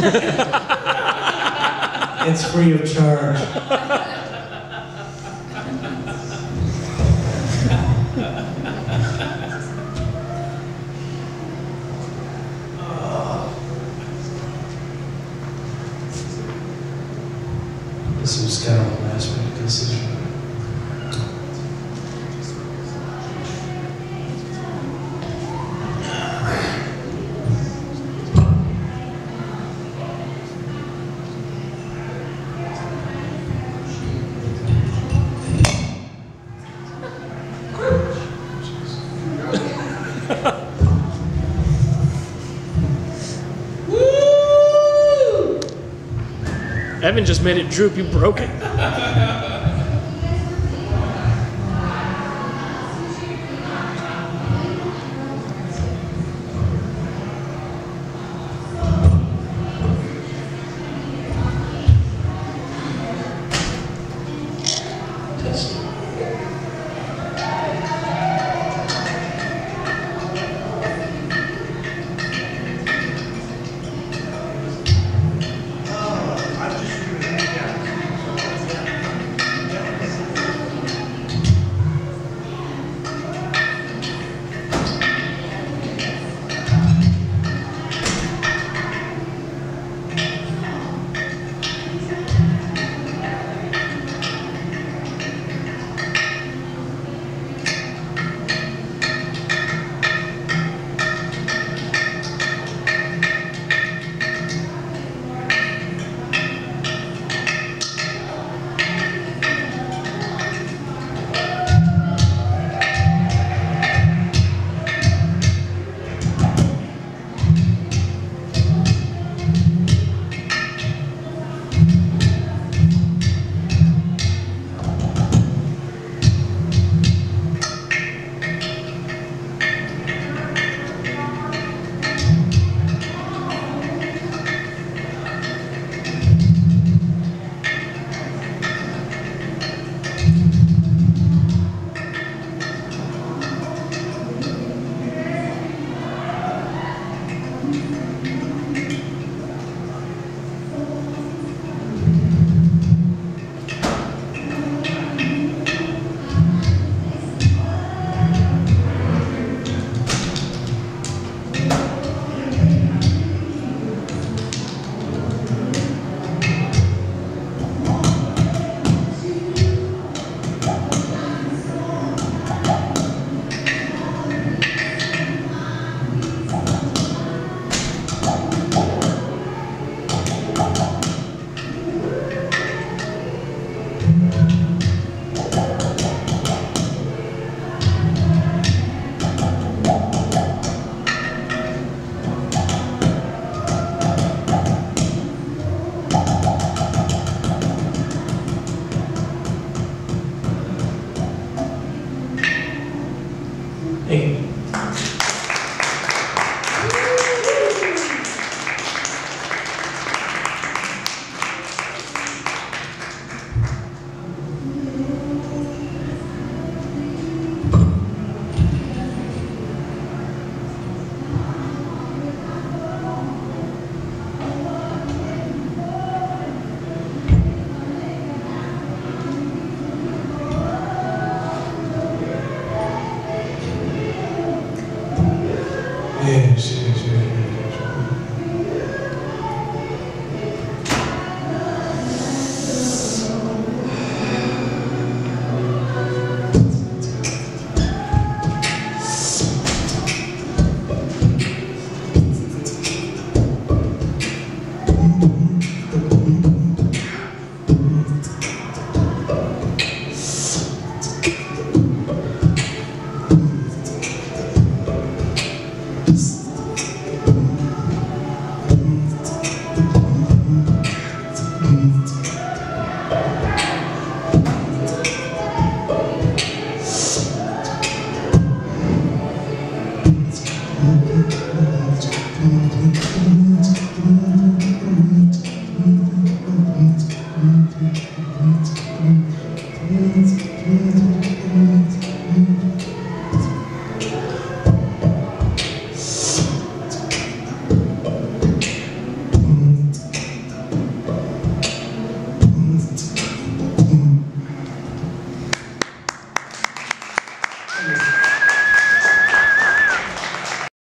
It's free of charge. This was kind of a last minute decision. Evan just made it droop. You broke it.